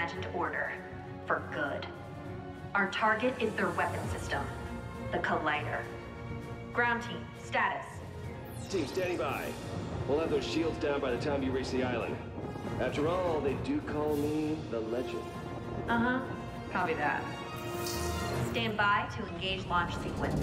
end to the imagined order. For good. Our target is their weapon system. The Collider. Ground team, status. Team, standing by. We'll have those shields down by the time you reach the island. After all, they do call me the Legend. Uh-huh. Copy that. Stand by to engage launch sequence.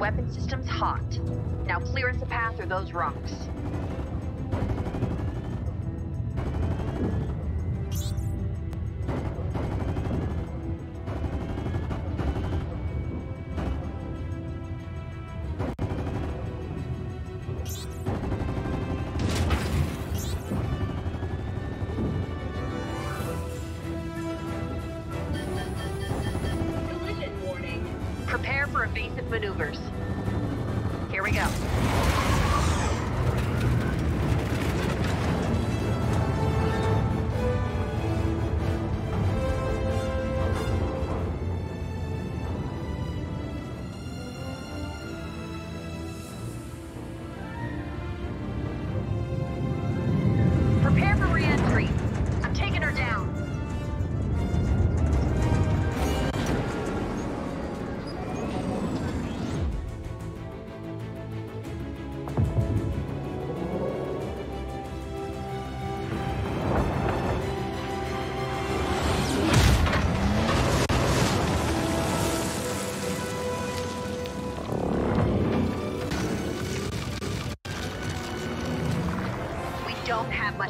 Weapon system's hot. Now clear us a path through those rocks. Prepare for evasive maneuvers. We go.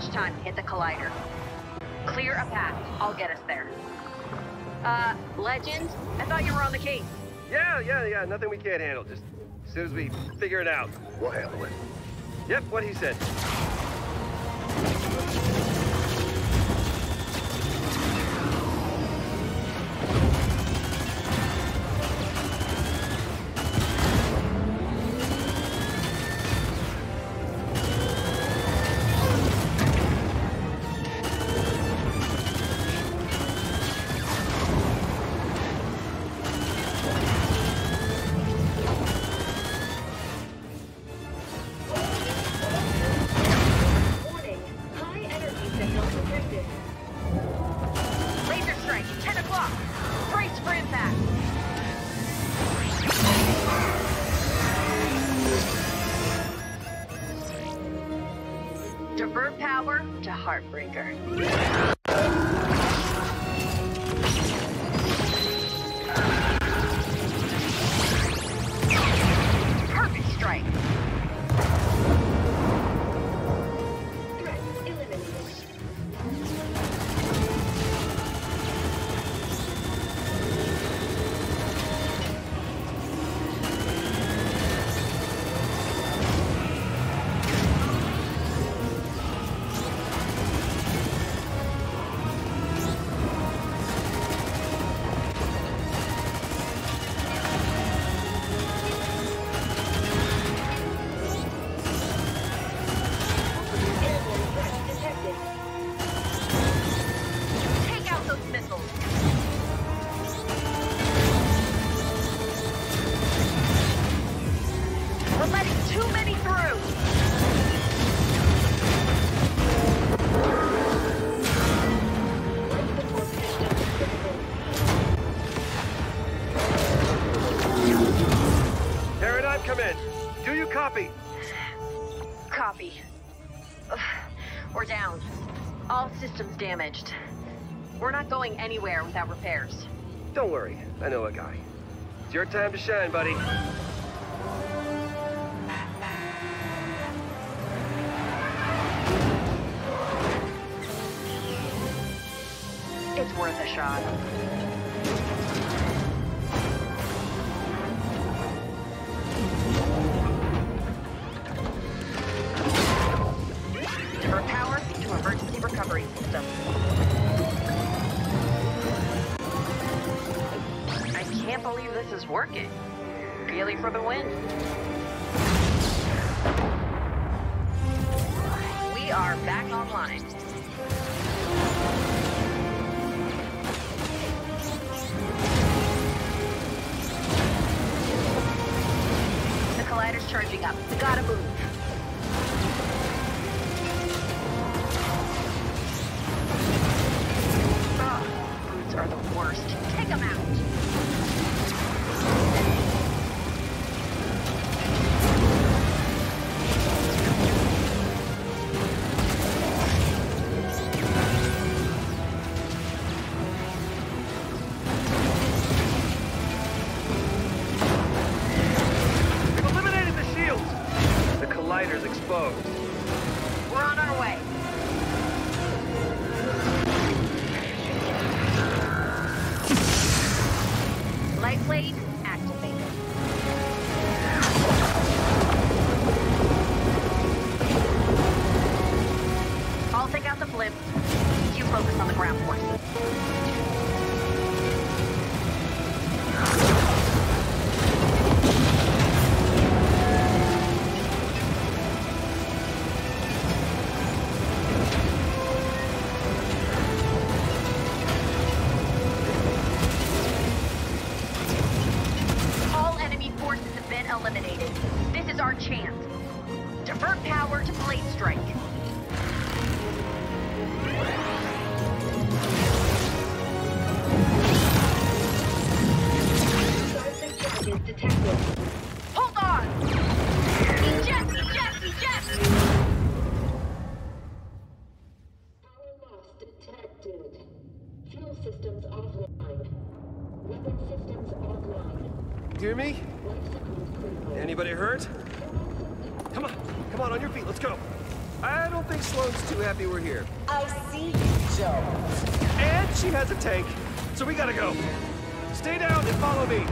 Much time to hit the collider. Clear a path. I'll get us there. Uh, Legend? I thought you were on the case. Yeah, yeah, yeah. Nothing we can't handle. Just as soon as we figure it out, we'll handle it. Yep, what he said. Divert power to Heartbreaker. Come in. Do you copy? Copy. Ugh, We're down. All systems damaged. We're not going anywhere without repairs. Don't worry, I know a guy. It's your time to shine, buddy. It's worth a shot. This is working. Really for the win. We are back online. The collider's charging up. We gotta move. We're on our way. Light blade activated. I'll take out the. You focus on the ground forces. Our chance. Divert power to blade strike. Detected. Hold on! Power loss detected. Fuel systems offline. Weapon systems offline. Hear me? Life support critical. Anybody hurt? Come on, come on, on your feet, let's go. I don't think Slone's too happy we're here. I see you, Joe. And she has a tank, so we gotta go. Stay down and follow me.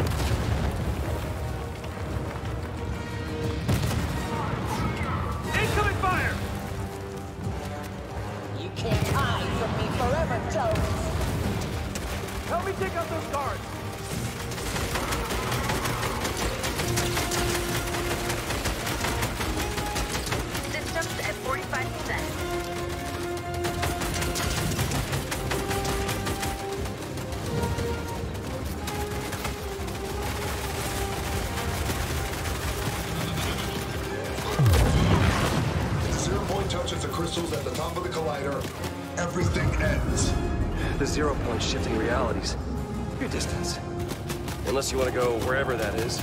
Take out those guards. Systems at 45%. The zero point touches the crystals at the top of the collider, everything ends. The zero point shifting realities. Your distance. Unless you want to go wherever that is.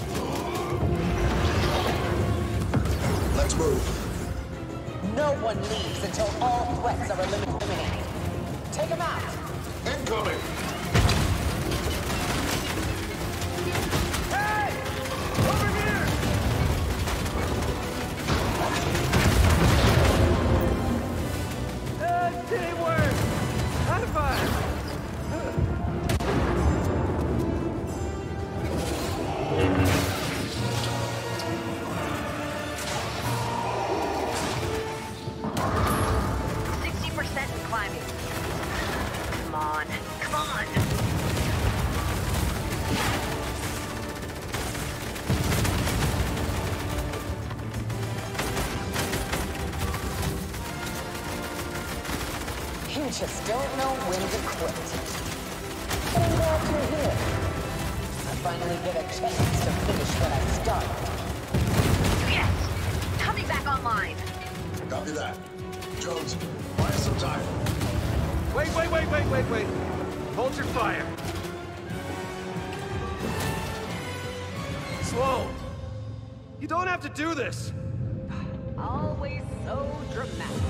Let's move. No one leaves until all threats are eliminated. Take them out. Incoming! Hey! Over here! Uh, teamwork! High five! You just don't know when to quit. But I'm glad you're here. I finally get a chance to finish what I started. Yes! Coming back online. Copy that. Jones, buy us some time. Wait, wait, wait, wait, wait, wait. Hold your fire. Slone! You don't have to do this! Always so dramatic.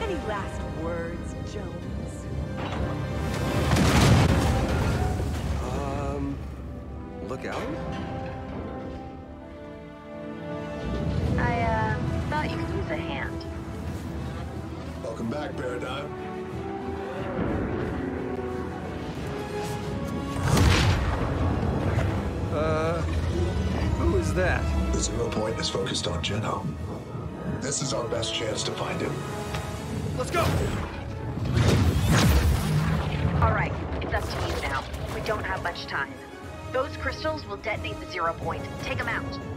Any last words, Jones? Um, look out? I, uh, thought you could use a hand. Welcome back, Paradigm. Uh, who is that? The zero point is focused on Geno. This is our best chance to find him. Let's go! Don't have much time. Those crystals will detonate the zero point. Take them out.